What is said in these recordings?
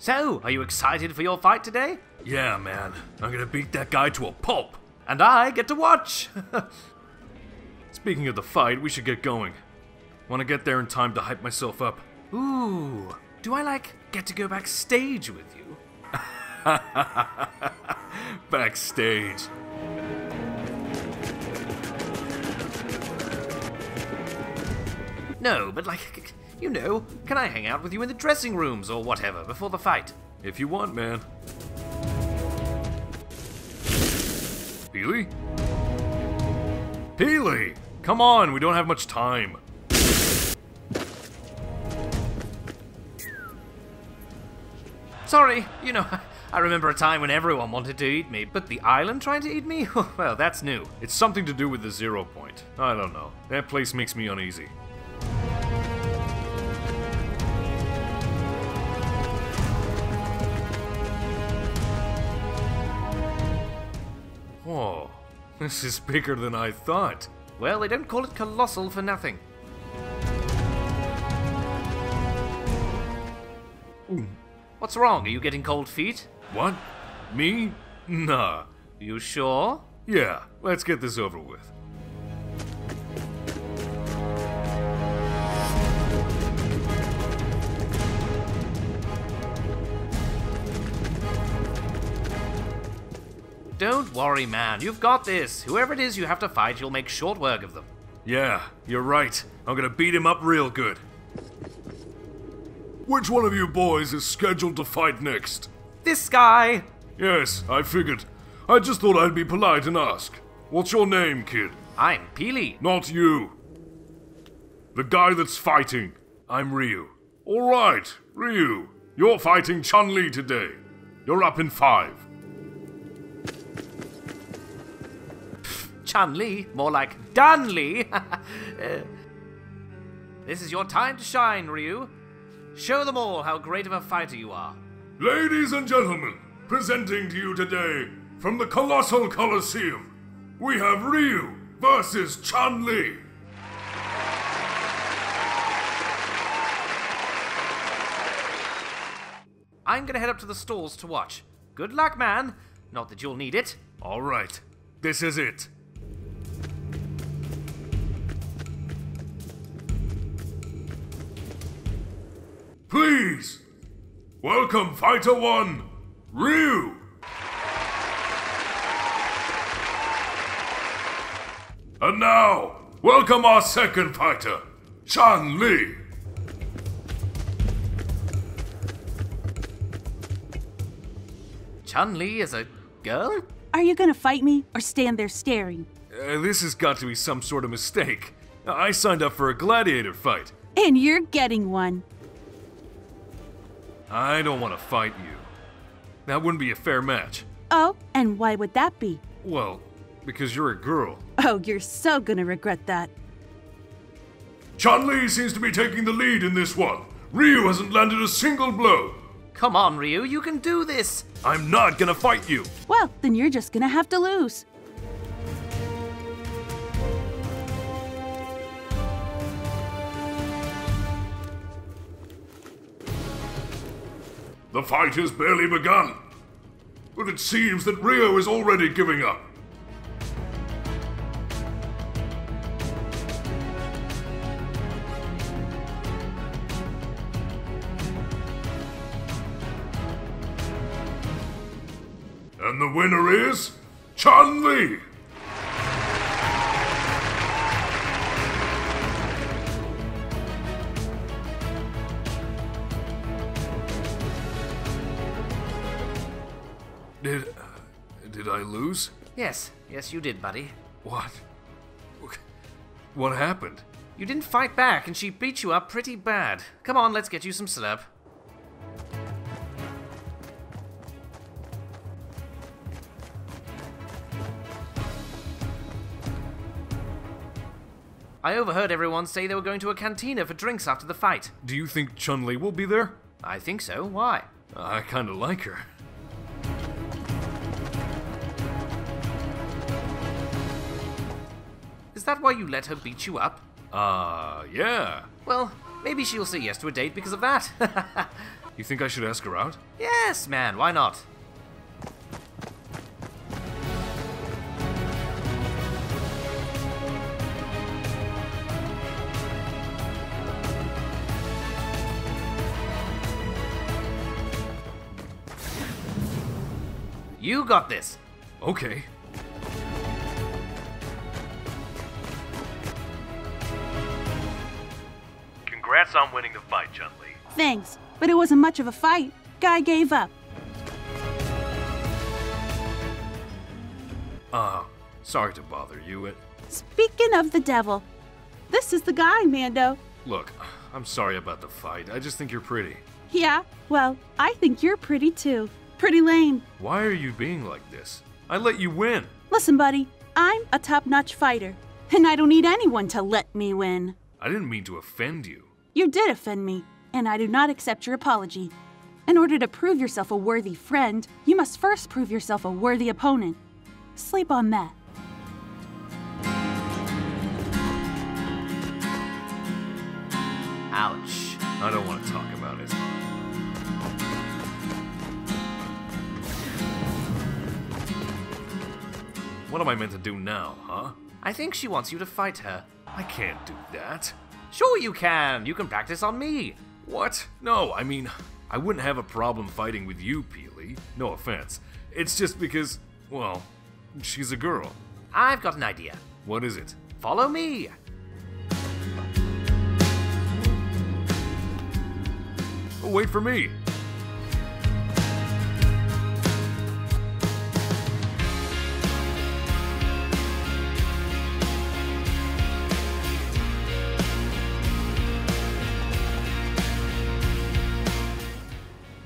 So, are you excited for your fight today? Yeah, man. I'm gonna beat that guy to a pulp. And I get to watch! Speaking of the fight, we should get going. Want to get there in time to hype myself up. Ooh, do I like get to go backstage with you? Backstage. No, but like, you know, can I hang out with you in the dressing rooms or whatever before the fight? If you want, man. Peely? Peely! Come on, we don't have much time. Sorry, you know, I remember a time when everyone wanted to eat me, but the island trying to eat me? well, that's new. It's something to do with the zero point. I don't know. That place makes me uneasy. This is bigger than I thought. Well, they don't call it colossal for nothing. What's wrong? Are you getting cold feet? What? Me? Nah. You sure? Yeah, let's get this over with. Don't worry, man. You've got this. Whoever it is you have to fight, you'll make short work of them. Yeah, you're right. I'm gonna beat him up real good. Which one of you boys is scheduled to fight next? This guy! Yes, I figured. I just thought I'd be polite and ask. What's your name, kid? I'm Peely. Not you. The guy that's fighting. I'm Ryu. Alright, Ryu. You're fighting Chun Li today. You're up in five. Chun Li, more like Dan Li. Uh, this is your time to shine, Ryu. Show them all how great of a fighter you are. Ladies and gentlemen, presenting to you today from the Colossal Coliseum, we have Ryu versus Chun Li. I'm gonna head up to the stalls to watch. Good luck, man. Not that you'll need it. All right, this is it. Please, welcome Fighter One, Ryu. And now, welcome our second fighter, Chun Li. Chun Li is a girl? Are you gonna fight me or stand there staring? Uh, this has got to be some sort of mistake. I signed up for a gladiator fight. And you're getting one. I don't want to fight you. That wouldn't be a fair match. Oh, and why would that be? Well, because you're a girl. Oh, you're so gonna regret that. Chun Li seems to be taking the lead in this one. Ryu hasn't landed a single blow. Come on, Ryu, you can do this. I'm not gonna fight you. Well, then you're just gonna have to lose. The fight has barely begun. But it seems that Ryu is already giving up. And the winner is Chun Li. Yes, yes, you did, buddy. What? What happened? You didn't fight back, and she beat you up pretty bad. Come on, let's get you some slurp. I overheard everyone say they were going to a cantina for drinks after the fight. Do you think Chun Li will be there? I think so. Why? I kind of like her. That why you let her beat you up? Ah, uh, yeah. Well, maybe she'll say yes to a date because of that. You think I should ask her out? Yes, man, why not? You got this. Okay. Congrats on winning the fight, Chun Li. Thanks, but it wasn't much of a fight. Guy gave up. Uh, sorry to bother you. It, Speaking of the devil, this is the guy, Mando. look, I'm sorry about the fight. I just think you're pretty. Yeah, well, I think you're pretty too. Pretty lame. Why are you being like this? I let you win. Listen, buddy, I'm a top notch fighter, and I don't need anyone to let me win. I didn't mean to offend you. You did offend me, and I do not accept your apology. In order to prove yourself a worthy friend, you must first prove yourself a worthy opponent. Sleep on that. Ouch. I don't want to talk about it. What am I meant to do now, huh? I think she wants you to fight her. I can't do that. Sure, you can. You can practice on me. What? No, I mean, I wouldn't have a problem fighting with you, Peely. No offense. It's just because, well, she's a girl. I've got an idea. What is it? Follow me. Oh, wait for me.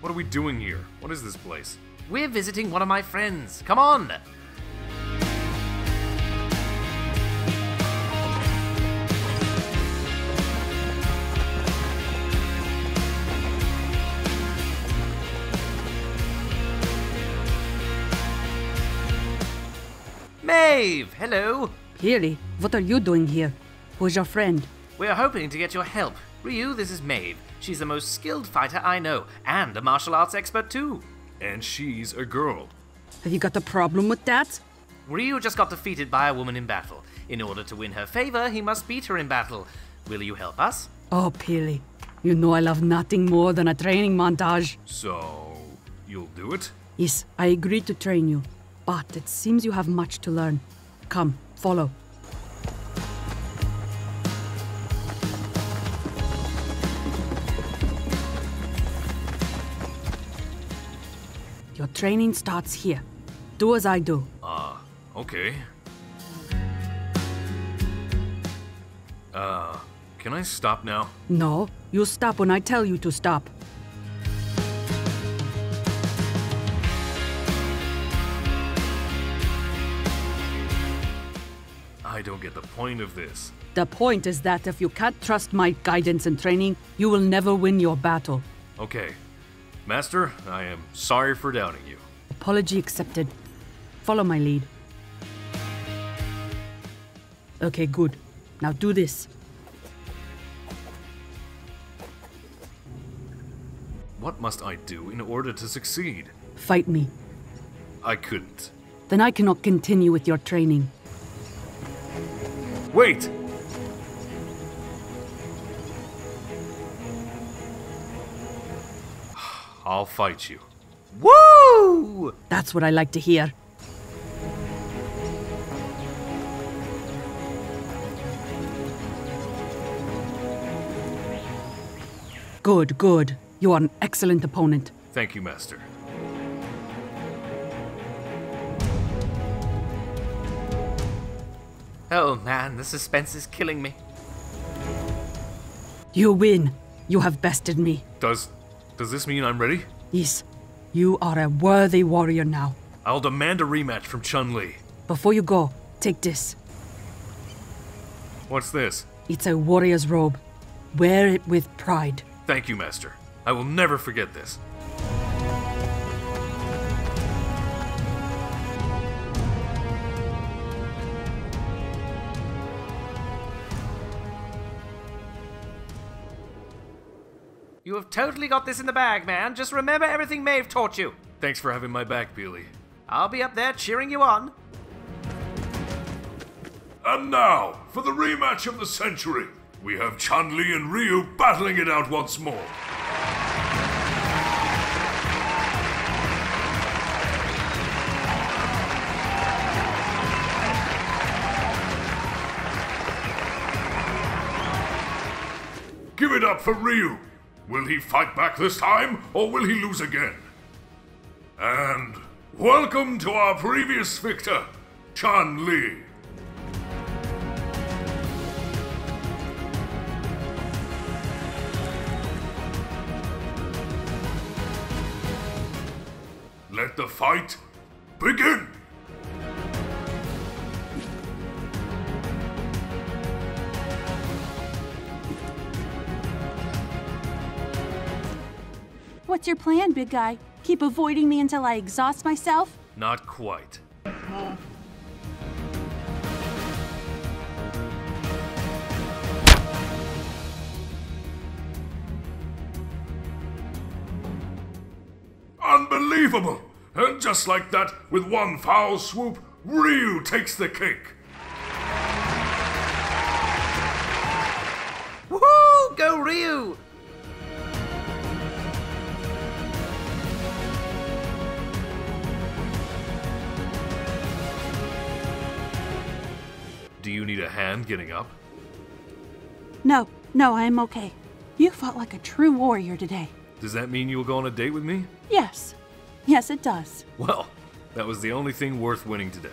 What are we doing here? What is this place? We're visiting one of my friends. Come on. Maeve, hello. Peely, what are you doing here? Who's your friend? We're hoping to get your help. Ryu, this is Maeve. She's the most skilled fighter I know, and a martial arts expert too. And she's a girl. Have you got a problem with that? Ryu just got defeated by a woman in battle. In order to win her favor, he must beat her in battle. Will you help us? Oh, Peely, you know I love nothing more than a training montage. So, you'll do it? Yes, I agree to train you, but it seems you have much to learn. Come, follow. Training starts here. Do as I do. Ah, okay. Uh, can I stop now? No, you stop when I tell you to stop. I don't get the point of this. The point is that if you can't trust my guidance and training, you will never win your battle. Okay. Master, I am sorry for doubting you. Apology accepted. Follow my lead. Okay, good. Now do this. What must I do in order to succeed? Fight me. I couldn't. Then I cannot continue with your training. Wait! I'll fight you. Woo! That's what I like to hear. Good, good. You are an excellent opponent. Thank you, Master. Oh man, the suspense is killing me. You win. You have bested me. Does does this mean I'm ready? Yes, you are a worthy warrior now. I'll demand a rematch from Chun Li. Before you go, take this. What's this? It's a warrior's robe. Wear it with pride. Thank you, Master. I will never forget this. Have totally got this in the bag, man. Just remember everything Maeve taught you. Thanks for having my back, Peely. I'll be up there cheering you on. And now, for the rematch of the century, we have Chun Li and Ryu battling it out once more. Give it up for Ryu. Will he fight back this time, or will he lose again? And welcome to our previous victor, Chun Li. Let the fight begin! What's your plan, big guy? Keep avoiding me until I exhaust myself? Not quite. Unbelievable! And just like that, with one foul swoop, Ryu takes the cake. Woohoo! Go Ryu! Do you need a hand getting up? No, no, I'm okay. You fought like a true warrior today. Does that mean you'll go on a date with me? Yes. Yes, it does. Well, that was the only thing worth winning today.